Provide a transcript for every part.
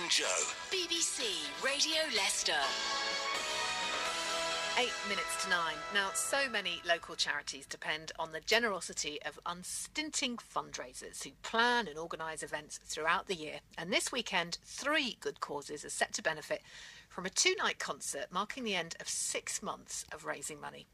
and Jo. BBC Radio Leicester. Eight minutes to nine. Now, so many local charities depend on the generosity of unstinting fundraisers who plan and organise events throughout the year. And this weekend, three good causes are set to benefit from a two night concert marking the end of six months of raising money.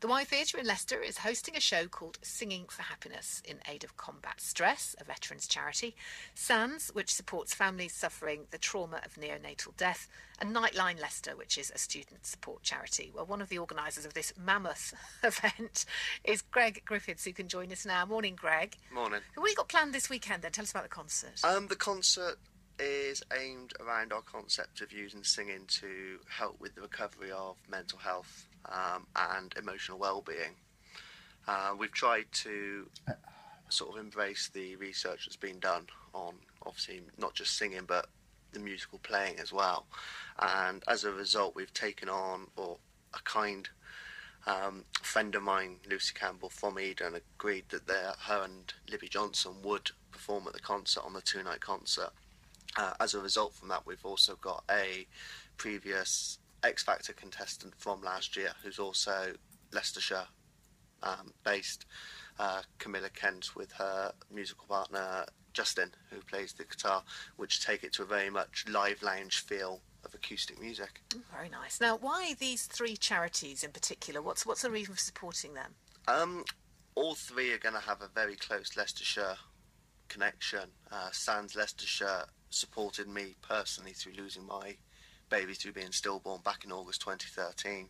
The Y Theatre in Leicester is hosting a show called Singing for Happiness in aid of Combat Stress, a veterans charity, Sands, which supports families suffering the trauma of neonatal death, and Nightline Leicester, which is a student support charity. Well, one of the organisers of this mammoth event is Greg Griffiths, who can join us now. Morning, Greg. Morning. What have you got planned this weekend then? Tell us about the concert. Um, the concert is aimed around our concept of using singing to help with the recovery of mental health um, and emotional well-being. Uh, we've tried to sort of embrace the research that's been done on obviously not just singing but the musical playing as well. And as a result, we've taken on or a kind um, friend of mine, Lucy Campbell from Eden, and agreed that her and Libby Johnson would perform at the concert on the two-night concert. Uh, as a result from that, we've also got a previous X Factor contestant from last year who's also Leicestershire um, based, uh, Camilla Kent, with her musical partner Justin, who plays the guitar, which take it to a very much live lounge feel of acoustic music. Very nice. Now, why these three charities in particular? What's what's the reason for supporting them? Um, all three are going to have a very close Leicestershire connection. Uh, Sands Leicestershire supported me personally through losing my baby through being stillborn back in August 2013.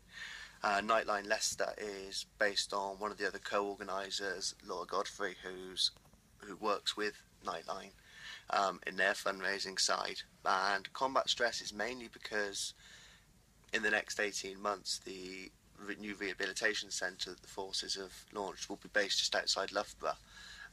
Uh, Nightline Leicester is based on one of the other co-organisers, Laura Godfrey, who's who works with Nightline um, in their fundraising side. And Combat Stress is mainly because in the next 18 months, the new rehabilitation centre that the forces have launched will be based just outside Loughborough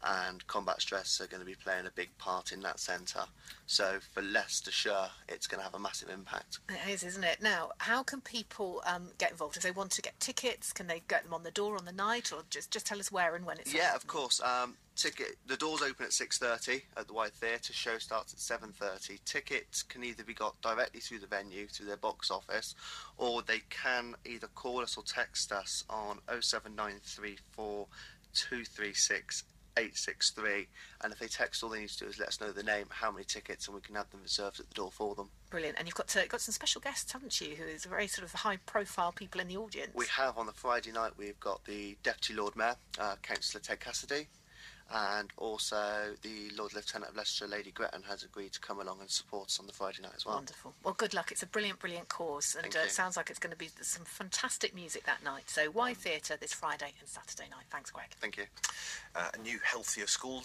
and combat stress are going to be playing a big part in that centre. So for Leicestershire, it's going to have a massive impact. It is, isn't it? Now, how can people um, get involved? If they want to get tickets, can they get them on the door on the night, or just just tell us where and when it's? Yeah, of course. Um, ticket. The doors open at six thirty at the Y Theatre. Show starts at seven thirty. Tickets can either be got directly through the venue through their box office, or they can either call us or text us on 07934 236 863 and if they text all they need to do is let us know the name how many tickets and we can have them reserved at the door for them. Brilliant. And you've got uh, got some special guests haven't you who is very sort of high profile people in the audience? We have on the friday night we've got the deputy lord mayor uh, councillor ted cassidy and also the Lord Lieutenant of Leicester, Lady Gretton, has agreed to come along and support us on the Friday night as well. Wonderful. Well, good luck. It's a brilliant, brilliant cause, and uh, it sounds like it's going to be some fantastic music that night. So, Y Theatre this Friday and Saturday night. Thanks, Greg. Thank you. Uh, a new, healthier school.